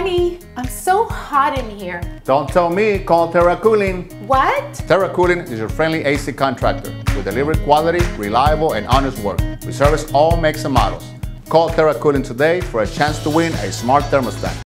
Honey, I'm so hot in here. Don't tell me, call Terra Cooling. What? Terra Cooling is your friendly AC contractor. We deliver quality, reliable, and honest work. We service all makes and models. Call Terra Cooling today for a chance to win a smart thermostat.